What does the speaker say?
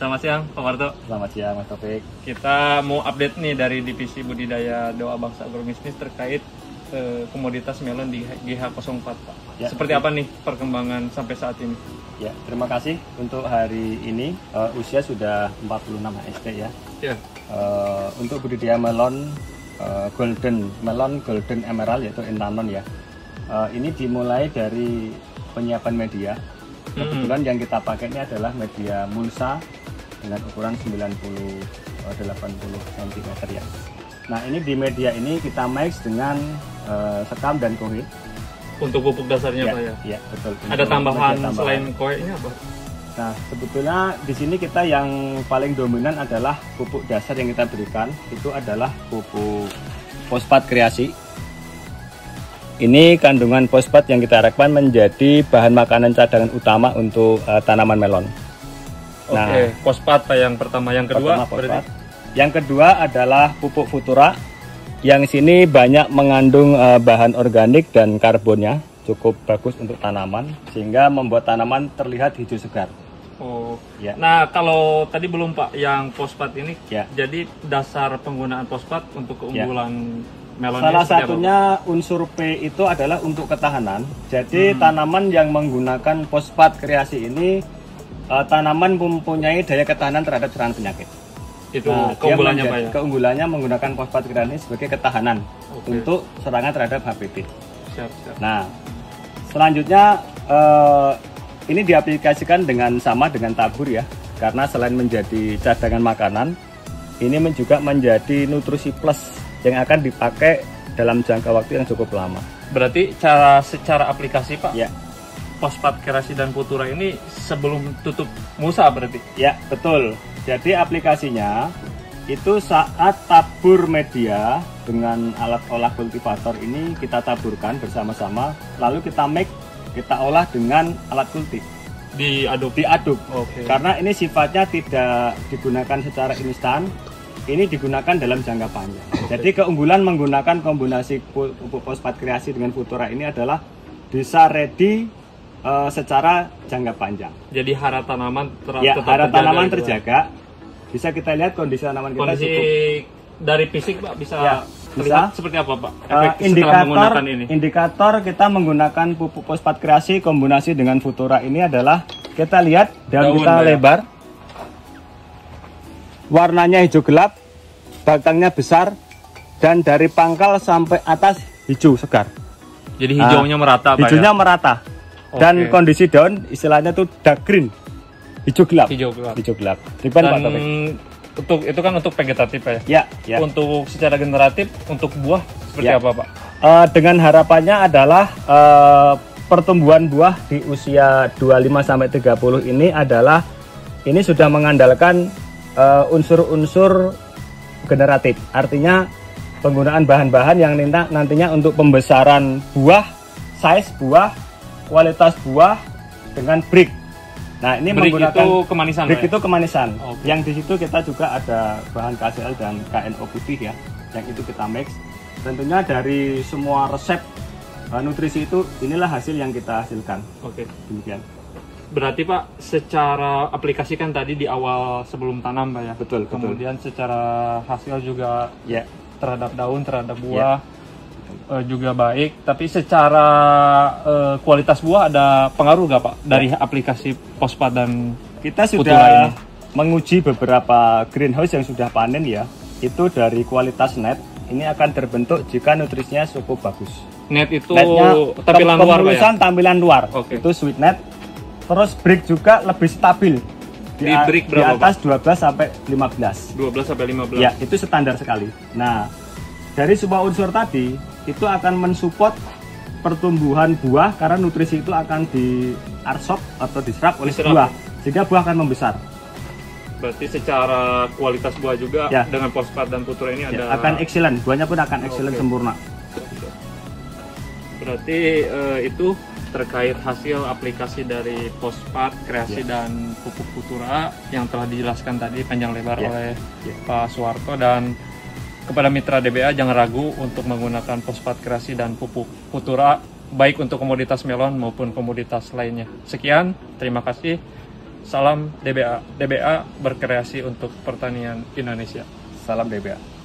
Selamat siang, Pak Marto. Selamat siang, Mas Taufik. Kita mau update nih dari Divisi Budidaya Doa Bangsa Agrobisnis terkait eh, komoditas melon di GH04, Pak. Ya. Seperti apa nih perkembangan sampai saat ini? Ya, terima kasih untuk hari ini. Eh, usia sudah 46 HST ya. Ya. Eh, untuk budidaya melon eh, golden melon golden emerald yaitu entanon ya. Eh, ini dimulai dari penyiapan media. Kebetulan yang kita pakai ini adalah media mulsa dengan ukuran 90 eh, 80 cm ya. Nah, ini di media ini kita mix dengan eh, sekam dan kohit. Untuk pupuk dasarnya, Pak ya. ya, betul. Ada tambahan tambahan. selain koe ini apa? Nah, sebetulnya di sini kita yang paling dominan adalah pupuk dasar yang kita berikan itu adalah pupuk fosfat kreasi. Ini kandungan fosfat yang kita harapkan menjadi bahan makanan cadangan utama untuk eh, tanaman melon. Oke, Nah. fosfat yang pertama, yang kedua Pertama fosfat. berarti Yang kedua adalah pupuk Futura. Yang sini banyak mengandung eh, bahan organik dan karbonnya cukup bagus untuk tanaman sehingga membuat tanaman terlihat hijau segar. Oh. Ya. Nah, kalau tadi belum Pak yang fosfat ini Ya. jadi dasar penggunaan fosfat untuk keunggulan melon Salah seperti apa, satunya unsur P itu adalah untuk ketahanan. Jadi tanaman yang menggunakan fosfat kreasi ini eh, tanaman mempunyai daya ketahanan terhadap serangan penyakit. Itu Nah, keunggulannya Pak ya. Keunggulannya menggunakan fosfat kreasi sebagai ketahanan Oke. untuk serangan terhadap HPT. Siap, siap. Nah, selanjutnya eh, ini diaplikasikan dengan sama dengan tabur ya, karena selain menjadi cadangan makanan, ini juga menjadi nutrisi plus yang akan dipakai dalam jangka waktu yang cukup lama. Berarti cara secara aplikasi Pak, Ya, fosfat kerasi dan putura ini sebelum tutup musa berarti. ya betul. Jadi aplikasinya itu saat tabur media dengan alat olah kultivator ini kita taburkan bersama-sama, lalu kita make, kita olah dengan alat kultif, Diaduk. diaduk. Oke. Karena ini sifatnya tidak digunakan secara instan, ini digunakan dalam jangka panjang. Jadi keunggulan menggunakan kombinasi pu- pupuk fosfat kreasi dengan Futura ini adalah bisa ready eh, secara jangka panjang. Jadi hara tanaman ter- Ya, tetap hara terjaga tanaman gitu, Pak. terjaga. Bisa kita lihat kondisi tanaman kita Kondisi cukup. dari fisik Pak bisa Ya, terlihat bisa. seperti apa Pak? Eh, Efek setelah indikator menggunakan ini. indikator kita menggunakan pupuk fosfat kreasi kombinasi dengan Futura ini adalah kita lihat daun, Daun, kita ya. lebar warnanya hijau gelap batangnya besar dan dari pangkal sampai atas hijau segar Jadi hijaunya merata Pak Ah, hijaunya ya. merata dan Oke. kondisi daun istilahnya tuh dark green hijau gelap Hijau gelap. hijau gelap Depan, Pak Dan Taufik. untuk itu kan untuk vegetatif Pak ya. ya ya Untuk secara generatif untuk buah seperti Ya. apa Pak? Eh, dengan harapannya adalah eh, pertumbuhan buah di usia 25 sampai 30 ini adalah ini sudah mengandalkan eh, unsur-unsur generatif. Artinya penggunaan bahan-bahan yang nantinya untuk pembesaran buah, size buah, kualitas buah dengan brick. Nah, ini Brick menggunakan itu kemanisan brick ya? itu kemanisan. Oke. Yang di situ kita juga ada bahan KCl dan KNO putih ya, yang itu kita mix. Tentunya dari semua resep uh, nutrisi itu inilah hasil yang kita hasilkan. Oke. Demikian. Berarti Pak secara aplikasi kan tadi di awal sebelum tanam Pak ya. Betul, betul. Kemudian secara hasil juga Ya, terhadap daun, terhadap buah eh, juga baik. Tapi secara eh, kualitas buah ada pengaruh nggak Pak dari aplikasi fosfat dan kita sudah ini. menguji beberapa greenhouse yang sudah panen ya. Itu dari kualitas net ini akan terbentuk jika nutrisinya cukup bagus. net itu Netnya tampilan luar ya. tampilan luar. Oke. Itu sweet net. Terus brick juga lebih stabil. Di di berapa, atas 12 sampai 15. 12 sampai 15. Ya, itu standar sekali. Nah, dari semua unsur tadi itu akan mensupport pertumbuhan buah karena nutrisi itu akan diarsop atau diserap oleh Diserap. buah sehingga buah akan membesar. Berarti secara kualitas buah juga Ya. dengan fosfat dan putra ini Ya, ada akan excellent, buahnya pun akan excellent Oke. sempurna. Berarti eh, itu terkait hasil aplikasi dari fosfat, kreasi Ya. dan pupuk Futura yang telah dijelaskan tadi panjang lebar Ya. oleh Ya. Pak Suwarto dan kepada mitra DBA jangan ragu untuk menggunakan fosfat kreasi dan pupuk Futura baik untuk komoditas melon maupun komoditas lainnya. Sekian, terima kasih. Salam DBA. DBA berkreasi untuk pertanian Indonesia. Salam DBA.